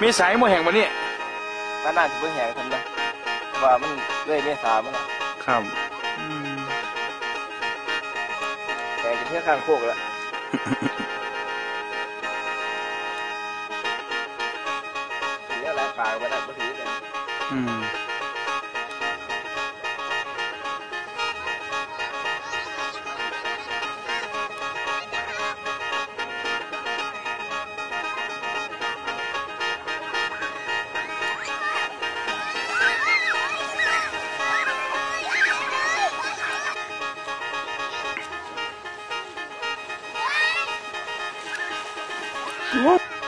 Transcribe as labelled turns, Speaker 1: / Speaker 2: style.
Speaker 1: มีสายมวยแห่งวันนี้
Speaker 2: มันน่าจะเพิ่งแหงทำนะว่ามันเลยเมษามันน่ะ
Speaker 1: ครับอืม
Speaker 2: แหงจะเที่ยวข้างโคกแล้วเดี๋ยวอะไรปลาวันนั้นมาถือกัน
Speaker 1: อืม
Speaker 3: What?